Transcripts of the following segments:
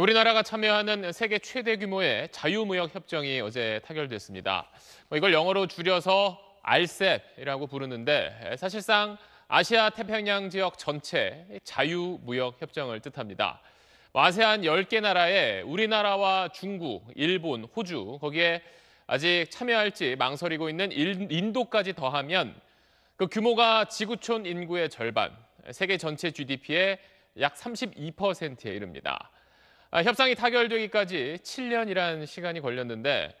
우리나라가 참여하는 세계 최대 규모의 자유무역 협정이 어제 타결됐습니다. 뭐 이걸 영어로 줄여서 RCEP이라고 부르는데 사실상 아시아 태평양 지역 전체 자유무역 협정을 뜻합니다. 뭐 아세안 10개 나라에 우리나라와 중국, 일본, 호주 거기에 아직 참여할지 망설이고 있는 인도까지 더하면 그 규모가 지구촌 인구의 절반, 세계 전체 GDP의 약 32%에 이릅니다. 아, 협상이 타결되기까지 7년이란 시간이 걸렸는데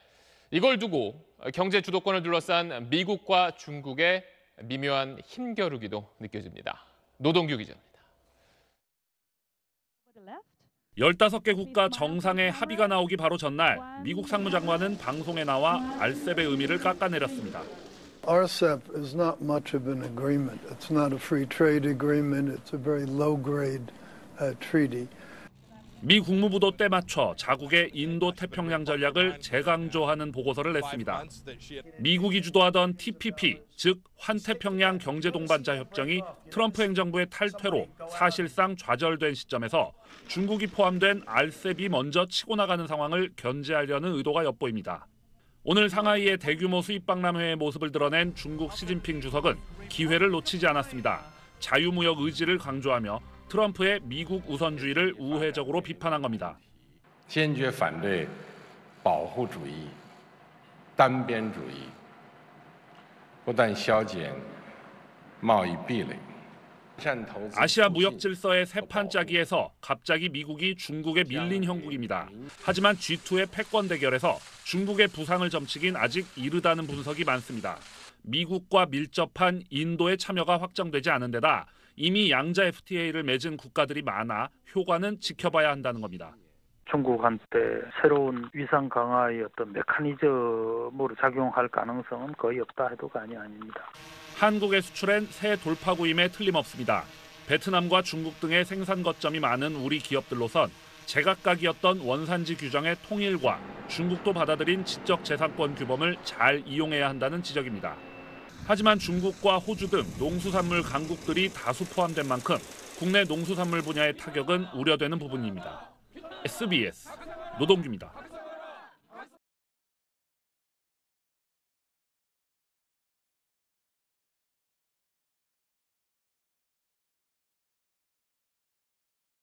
이걸 두고 경제 주도권을 둘러싼 미국과 중국의 미묘한 힘겨루기도 느껴집니다. 노동규 기자입니다. 15개 국가 정상의 합의가 나오기 바로 전날 미국 상무장관은 방송에 나와 알셉의 의미를 깎아내렸습니다. RCEP is not much of an agreement. It's not a free trade agreement. It's a very low grade uh, treaty. 미 국무부도 때맞춰 자국의 인도 태평양 전략을 재강조하는 보고서를 냈습니다. 미국이 주도하던 TPP, 즉 환태평양 경제동반자 협정이 트럼프 행정부의 탈퇴로 사실상 좌절된 시점에서 중국이 포함된 알셉이 먼저 치고 나가는 상황을 견제하려는 의도가 엿보입니다. 오늘 상하이의 대규모 수입 박람회의 모습을 드러낸 중국 시진핑 주석은 기회를 놓치지 않았습니다. 자유무역 의지를 강조하며 트럼프의 미국 우선주의를 우회적으로 비판한 겁니다. 坚决反对保护主义、单边主义，不但消减贸易壁垒。 아시아 무역 질서의 새 판짜기에서 갑자기 미국이 중국에 밀린 형국입니다. 하지만 G2의 패권 대결에서 중국의 부상을 점치긴 아직 이르다는 분석이 많습니다. 미국과 밀접한 인도의 참여가 확정되지 않은 데다 이미 양자 FTA를 맺은 국가들이 많아 효과는 지켜봐야 한다는 겁니다. 중국한테 새로운 위상 강화의 어떤 메커니즘으로 작용할 가능성은 거의 없다 해도 과언이 아닙니다. 한국에 수출한 새 돌파구임에 틀림없습니다. 베트남과 중국 등의 생산 거점이 많은 우리 기업들로선 제각각이었던 원산지 규정의 통일과 중국도 받아들인 지적 재산권 규범을 잘 이용해야 한다는 지적입니다. 하지만 중국과 호주 등 농수산물 강국들이 다수 포함된 만큼 국내 농수산물 분야의 타격은 우려되는 부분입니다. SBS 노동규입니다.